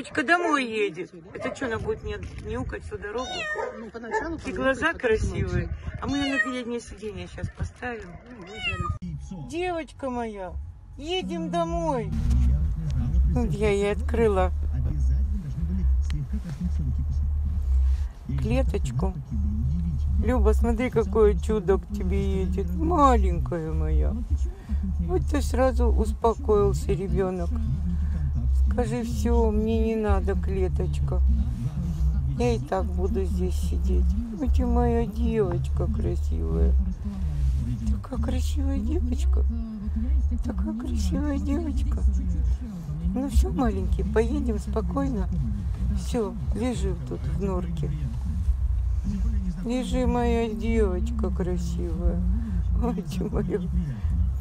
Девочка домой едет. Это что, она будет мне мяукать всю дорогу? Ну, поначалу помогает, глаза красивые. А мы ее на переднее сиденье сейчас поставим. Девочка моя, едем домой. Вот я ей открыла клеточку. Люба, смотри, какое чудо к тебе едет. Маленькая моя. Вот ты сразу успокоился, ребенок. Скажи, все, мне не надо клеточка. Я и так буду здесь сидеть. Вот и моя девочка красивая. Такая красивая девочка. Такая красивая девочка. Ну все, маленький, поедем спокойно. Все, лежи тут в норке. Лежи, моя девочка красивая. Ой, моя,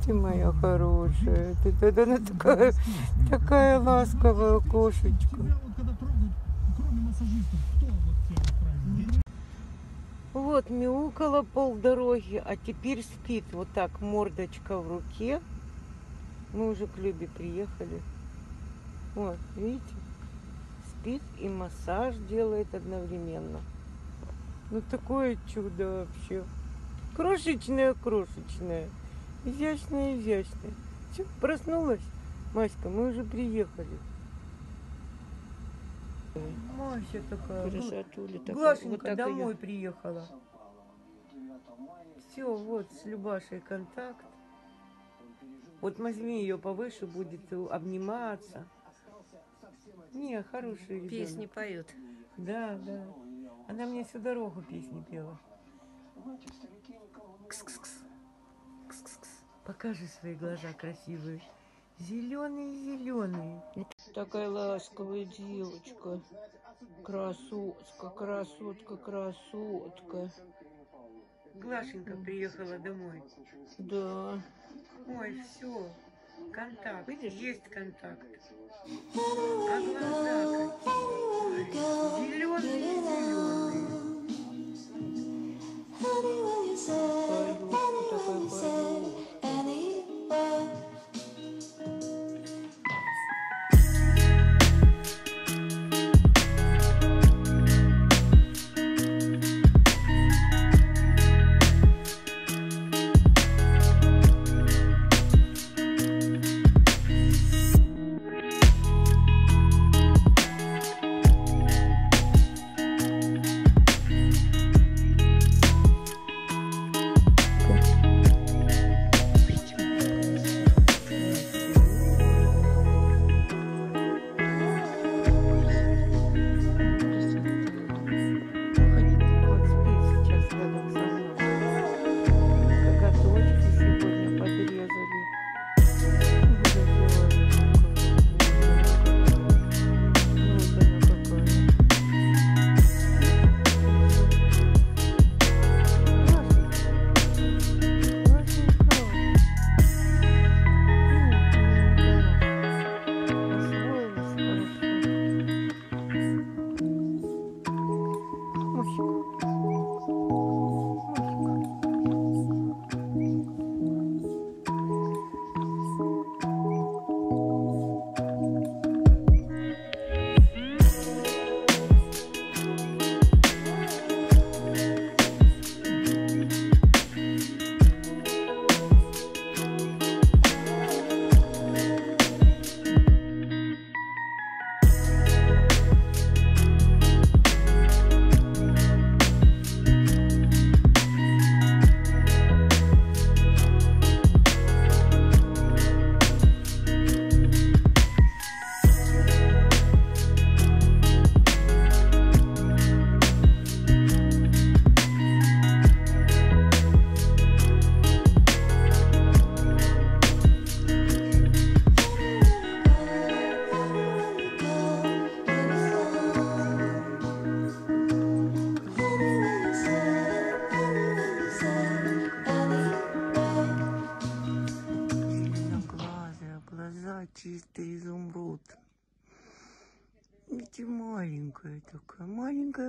ты моя хорошая. Ты, ты, она такая, такая ласковая кошечка. Вот, мяукала полдороги, а теперь спит. Вот так, мордочка в руке. Мы уже к Любе приехали. Вот, видите? Спит и массаж делает одновременно. Ну, такое чудо вообще. Крошечная. Изящная, изящная. Все, проснулась. Маська, мы уже приехали. Мася такая. Красотуля такая. Глашенька Вот так домой её- приехала. Все, вот с Любашей контакт. Вот возьми ее повыше, будет обниматься. Не, хороший ребенок. Песни поют. Да, да. Она мне всю дорогу песни пела. Кс-кс-кс. Покажи свои глаза красивые. Зеленые, зеленые. Такая ласковая девочка. Красотка, красотка, красотка. Глашенька приехала домой. Да. Ой, все. Контакт. Видишь? Есть контакт. А глаза какие?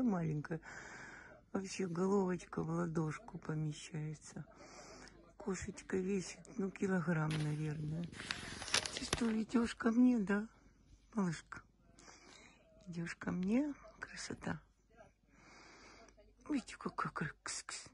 Маленькая-маленькая. Вообще головочка в ладошку помещается. Кошечка весит, ну, килограмм, наверное. Ты что, идешь ко мне, да? Малышка, идешь ко мне, красота. Видите, какая кс-кс.